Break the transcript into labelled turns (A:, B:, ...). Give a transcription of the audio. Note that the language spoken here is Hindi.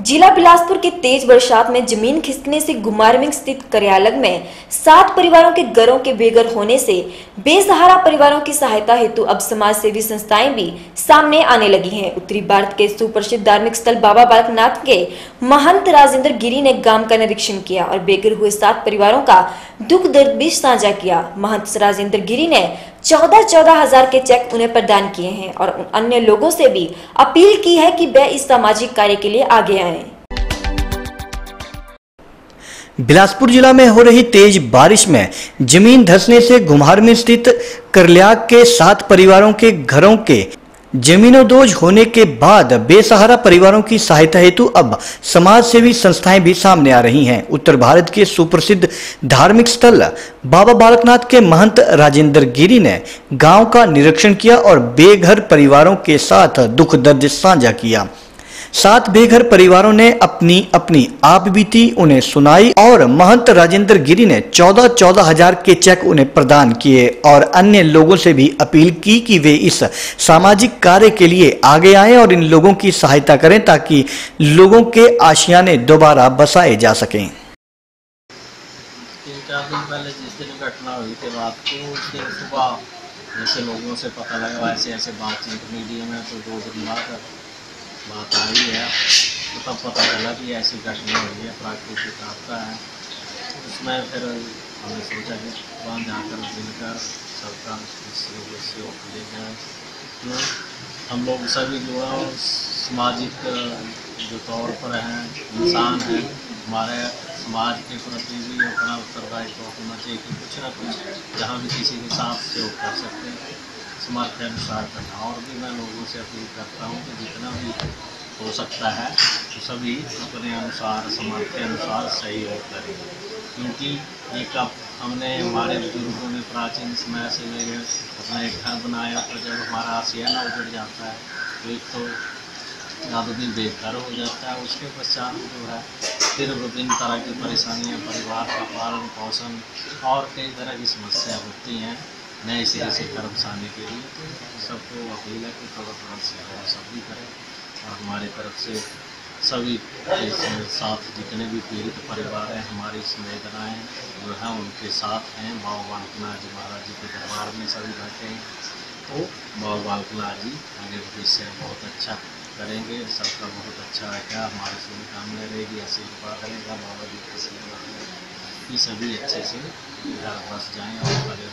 A: जिला बिलासपुर के तेज बरसात में ज़मीन खिसकने से गुमारमिंग स्थित कार्यालय में सात परिवारों के घरों के बेघर होने से बेसहारा परिवारों की सहायता हेतु अब समाज सेवी संस्थाएँ भी सामने आने लगी हैं। उत्तरी भारत के सुप्रसिद्ध धार्मिक स्थल बाबा बालकनाथ के महंत राजेंद्र गिरी ने गाँव का निरीक्षण किया और बेघर हुए सात परिवारों का दुख दर्द भी साझा किया। महंत राजेंद्र गिरी ने चौदह चौदह हज़ार के चेक उन्हें प्रदान किए हैं और अन्य लोगों से भी अपील की है कि वे इस सामाजिक कार्य के लिए आगे आए।
B: बिलासपुर जिला में हो रही तेज बारिश में ज़मीन धसने से घुमार में स्थित करल्याग के सात परिवारों के घरों के जमीनोदोज होने के बाद बेसहारा परिवारों की सहायता हेतु अब समाज सेवी संस्थाएँ भी सामने आ रही हैं। उत्तर भारत के सुप्रसिद्ध धार्मिक स्थल बाबा बालकनाथ के महंत राजेंद्र गिरी ने गाँव का निरीक्षण किया और बेघर परिवारों के साथ दुख दर्द साझा किया। सात बेघर परिवारों ने अपनी अपनी आप बीती, उन्हें सुनाई और महंत राजेंद्र गिरी ने चौदह चौदह हज़ार के चेक उन्हें प्रदान किए और अन्य लोगों से भी अपील की कि वे इस सामाजिक कार्य के लिए आगे आएँ और इन लोगों की सहायता करें ताकि लोगों के आशियाने दोबारा बसाए जा सकें।
C: घटना जैसे लोगों से पता लगा, ऐसे ऐसे बातचीत मीडिया में तो दो दिन बाद बात आई है। तो तब पता चला कि ऐसी घटना हुई है, प्राकृतिक आपदा है। उसमें फिर हमने सोचा कि वहाँ जाकर मिलकर सबका सहयोग ले जाए। तो हम लोग सभी जो है सामाजिक जो तौर पर हैं, इंसान हैं, हमारे समाज के प्रति भी अपना उत्तरदायित्व होना चाहिए कि कुछ ना कुछ जहाँ भी किसी के साथ सहयोग कर सकते हैं। समर्थ अनुसार करना और भी मैं लोगों से अपील करता हूँ कि जितना भी हो सकता है तो सभी अपने अनुसार समर्थ के अनुसार सहयोग करें। क्योंकि ये कब हमने, हमारे बुज़ुर्गों ने प्राचीन समय से मेरे अपना एक घर बनाया तो जब हमारा आसियाना उजड़ जाता है तो एक तो आदमी बेघर हो जाता है, उसके पश्चात जो है फिर विभिन्न तरह की परेशानियाँ, परिवार का पालन पोषण और कई तरह की समस्या होती हैं। नए सिरे से कर्म साने के लिए तो सबको अपील है कि थोड़ा थोड़ा सेवा सब भी करें और हमारी तरफ़ से सभी साथ जितने भी पीड़ित परिवार हैं हमारी संवेदनाएँ जो हैं उनके साथ हैं। बाबा बालकनाथ जी महाराज जी के दरबार में सभी बैठे हैं। तो बाबा बालकनाथ जी आगे भविष्य बहुत अच्छा करेंगे। सबका बहुत अच्छा रहेगा हमारी शुभकामनाएँ रहेगी आशीर्वाद रहेगा बाबा जी के आशीर्वाद कि सभी अच्छे से घर बस जाएँ और करें